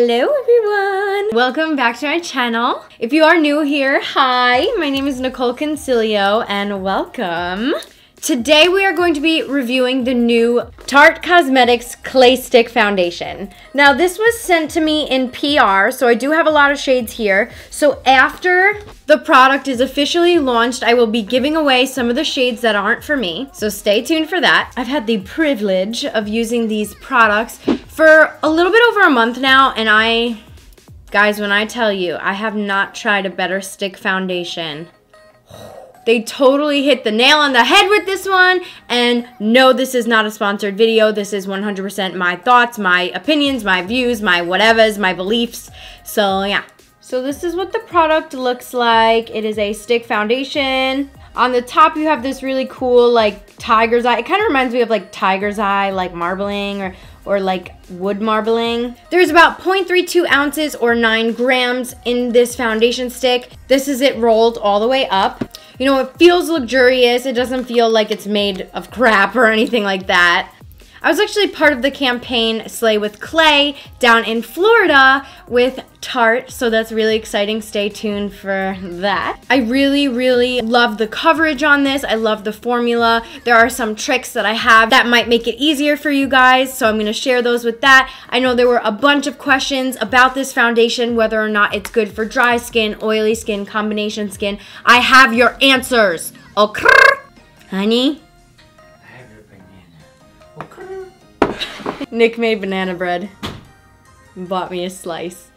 Hello everyone! Welcome back to my channel. If you are new here, hi, my name is Nicol Concilio and welcome. Today we are going to be reviewing the new Tarte Cosmetics Clay Stick Foundation. Now this was sent to me in PR, so I do have a lot of shades here. So after the product is officially launched, I will be giving away some of the shades that aren't for me. So stay tuned for that. I've had the privilege of using these products for a little bit over a month now, and I, guys, when I tell you, I have not tried a better stick foundation. They totally hit the nail on the head with this one. And no, this is not a sponsored video. This is 100% my thoughts, my opinions, my views, my whatevers, my beliefs. So yeah. So this is what the product looks like. It is a stick foundation. On the top, you have this really cool like tiger's eye. It kind of reminds me of like tiger's eye, like marbling or or like wood marbling. There's about 0.32 ounces or 9 grams in this foundation stick. This is it rolled all the way up. You know, it feels luxurious. It doesn't feel like it's made of crap or anything like that. I was actually part of the campaign Slay with Clay down in Florida with Tarte, so that's really exciting. Stay tuned for that. I really, really love the coverage on this. I love the formula. There are some tricks that I have that might make it easier for you guys, so I'm to share those with that. I know there were a bunch of questions about this foundation, whether or not it's good for dry skin, oily skin, combination skin. I have your answers. Okay? Honey? Nick made banana bread. Bought me a slice.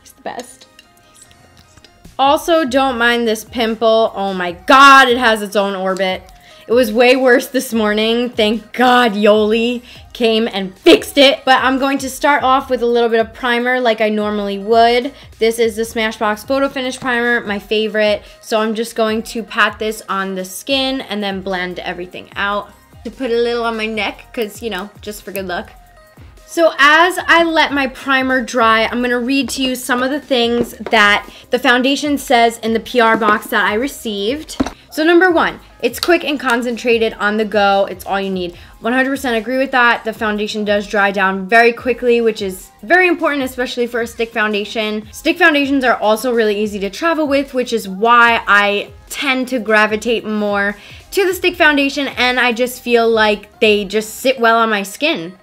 He's the best. Also, don't mind this pimple. Oh my god, it has its own orbit. It was way worse this morning. Thank God Yoli came and fixed it. But I'm going to start off with a little bit of primer like I normally would. This is the Smashbox Photo Finish Primer, my favorite. So I'm just going to pat this on the skin and then blend everything out. To put a little on my neck because, you know, just for good luck. So as I let my primer dry, I'm gonna read to you some of the things that the foundation says in the PR box that I received. So number one, it's quick and concentrated on the go. It's all you need. 100% agree with that. The foundation does dry down very quickly, which is very important, especially for a stick foundation. Stick foundations are also really easy to travel with, which is why I tend to gravitate more to the stick foundation and I just feel like they just sit well on my skin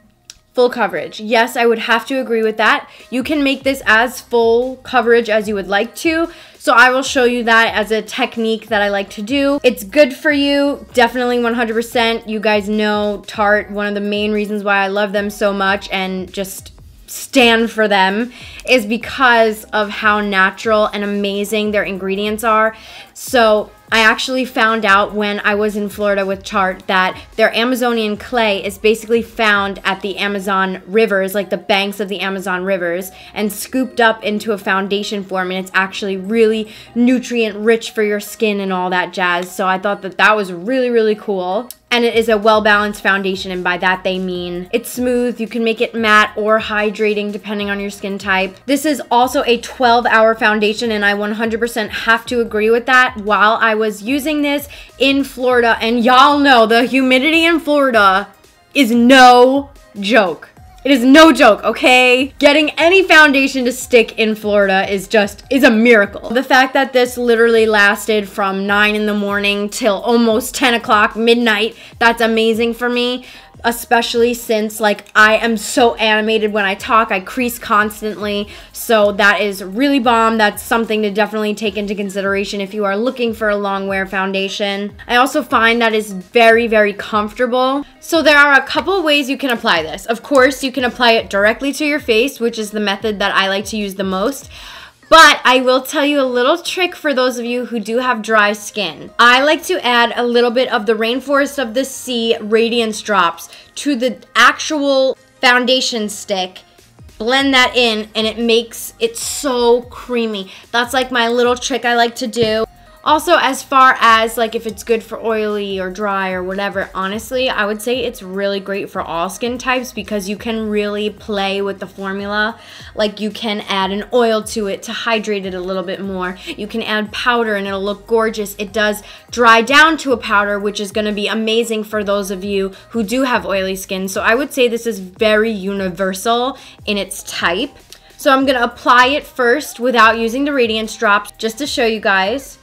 full coverage. Yes, I would have to agree with that. You can make this as full coverage as you would like to. So I will show you that as a technique that I like to do. It's good for you, definitely 100%. You guys know Tarte, one of the main reasons why I love them so much and just stand for them is because of how natural and amazing their ingredients are. So I actually found out when I was in Florida with Tarte that their Amazonian clay is basically found at the Amazon rivers, like the banks of the Amazon rivers, and scooped up into a foundation form. And it's actually really nutrient rich for your skin and all that jazz. So I thought that that was really, really cool and it is a well-balanced foundation and by that they mean it's smooth you can make it matte or hydrating depending on your skin type this is also a 12 hour foundation and i 100% have to agree with that while i was using this in florida and y'all know the humidity in florida is no joke it is no joke, okay? Getting any foundation to stick in Florida is just, is a miracle. The fact that this literally lasted from 9 in the morning till almost 10 o'clock, midnight, that's amazing for me especially since like I am so animated when I talk. I crease constantly. So that is really bomb. That's something to definitely take into consideration if you are looking for a long wear foundation. I also find that is very, very comfortable. So there are a couple ways you can apply this. Of course, you can apply it directly to your face, which is the method that I like to use the most. But I will tell you a little trick for those of you who do have dry skin. I like to add a little bit of the Rainforest of the Sea Radiance Drops to the actual foundation stick blend that in and it makes it so creamy. That's like my little trick I like to do. Also, as far as like if it's good for oily or dry or whatever, honestly, I would say it's really great for all skin types because you can really play with the formula. Like you can add an oil to it to hydrate it a little bit more. You can add powder and it'll look gorgeous. It does dry down to a powder, which is gonna be amazing for those of you who do have oily skin. So I would say this is very universal in its type. So I'm going to apply it first without using the Radiance drops just to show you guys.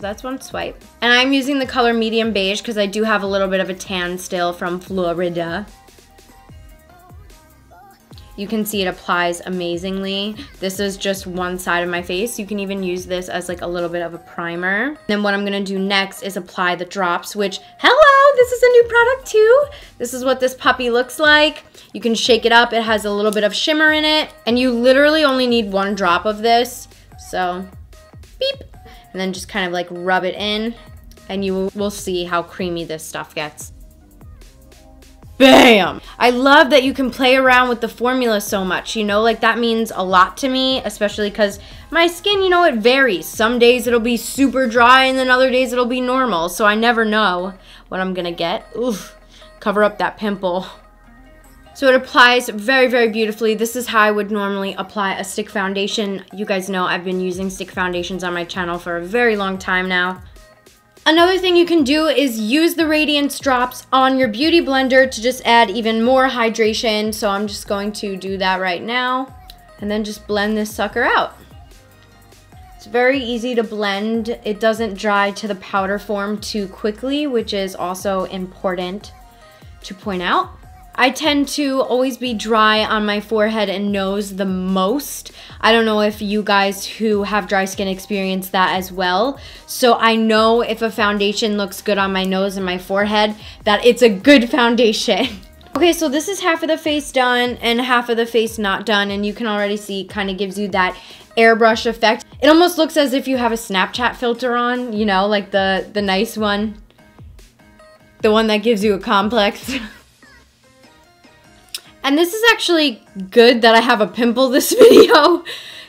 So that's one swipe. And I'm using the color medium beige because I do have a little bit of a tan still from Florida. You can see it applies amazingly. This is just one side of my face. You can even use this as like a little bit of a primer. Then what I'm gonna do next is apply the drops, which, hello, this is a new product too. This is what this puppy looks like. You can shake it up. It has a little bit of shimmer in it. And you literally only need one drop of this. So, beep. And then just kind of like rub it in and you will see how creamy this stuff gets. Bam! I love that you can play around with the formula so much, you know, like that means a lot to me, especially because my skin, you know, it varies. Some days it'll be super dry and then other days it'll be normal, so I never know what I'm gonna get. Oof, cover up that pimple. So it applies very, very beautifully. This is how I would normally apply a stick foundation. You guys know I've been using stick foundations on my channel for a very long time now. Another thing you can do is use the Radiance drops on your Beauty Blender to just add even more hydration. So I'm just going to do that right now and then just blend this sucker out. It's very easy to blend. It doesn't dry to the powder form too quickly, which is also important to point out. I tend to always be dry on my forehead and nose the most. I don't know if you guys who have dry skin experience that as well. So I know if a foundation looks good on my nose and my forehead, that it's a good foundation. Okay, so this is half of the face done and half of the face not done. And you can already see kind of gives you that airbrush effect. It almost looks as if you have a Snapchat filter on, you know, like the, the nice one. The one that gives you a complex. And this is actually good that I have a pimple this video.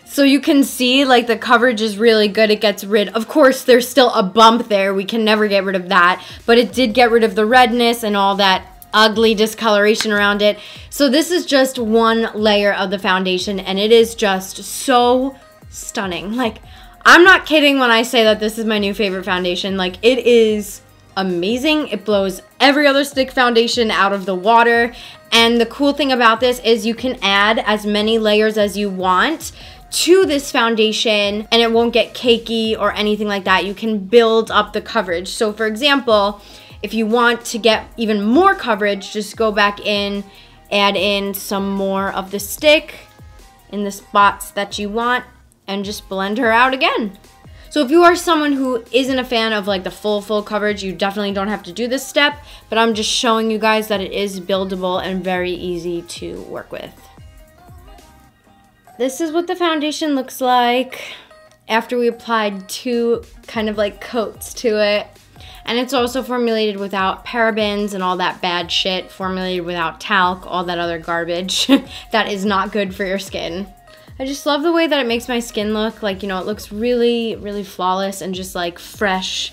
So you can see like the coverage is really good. It gets rid, of course there's still a bump there. We can never get rid of that. But it did get rid of the redness and all that ugly discoloration around it. So this is just one layer of the foundation and it is just so stunning. Like I'm not kidding when I say that this is my new favorite foundation. Like it is amazing. It blows every other stick foundation out of the water. And the cool thing about this is you can add as many layers as you want to this foundation and it won't get cakey or anything like that. You can build up the coverage. So for example, if you want to get even more coverage, just go back in, add in some more of the stick in the spots that you want and just blend her out again. So if you are someone who isn't a fan of like the full, full coverage, you definitely don't have to do this step, but I'm just showing you guys that it is buildable and very easy to work with. This is what the foundation looks like after we applied two kind of like coats to it. And it's also formulated without parabens and all that bad shit, formulated without talc, all that other garbage that is not good for your skin. I just love the way that it makes my skin look. Like, you know, it looks really, really flawless and just like fresh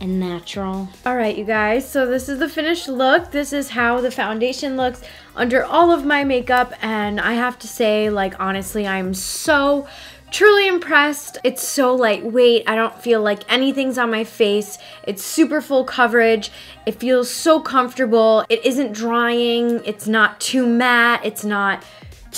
and natural. All right, you guys, so this is the finished look. This is how the foundation looks under all of my makeup. And I have to say, like, honestly, I'm so truly impressed. It's so lightweight. I don't feel like anything's on my face. It's super full coverage. It feels so comfortable. It isn't drying. It's not too matte. It's not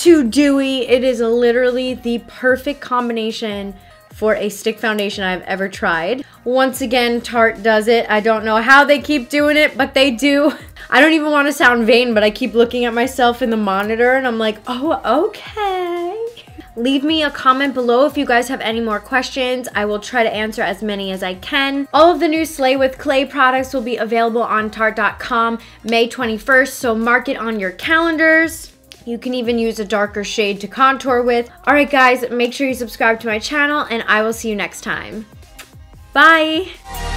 too dewy. It is literally the perfect combination for a stick foundation I've ever tried. Once again, Tarte does it. I don't know how they keep doing it, but they do. I don't even want to sound vain, but I keep looking at myself in the monitor and I'm like, oh, okay. Leave me a comment below if you guys have any more questions. I will try to answer as many as I can. All of the new Slay with Clay products will be available on Tarte.com May 21st, so mark it on your calendars. You can even use a darker shade to contour with. Alright guys, make sure you subscribe to my channel and I will see you next time. Bye!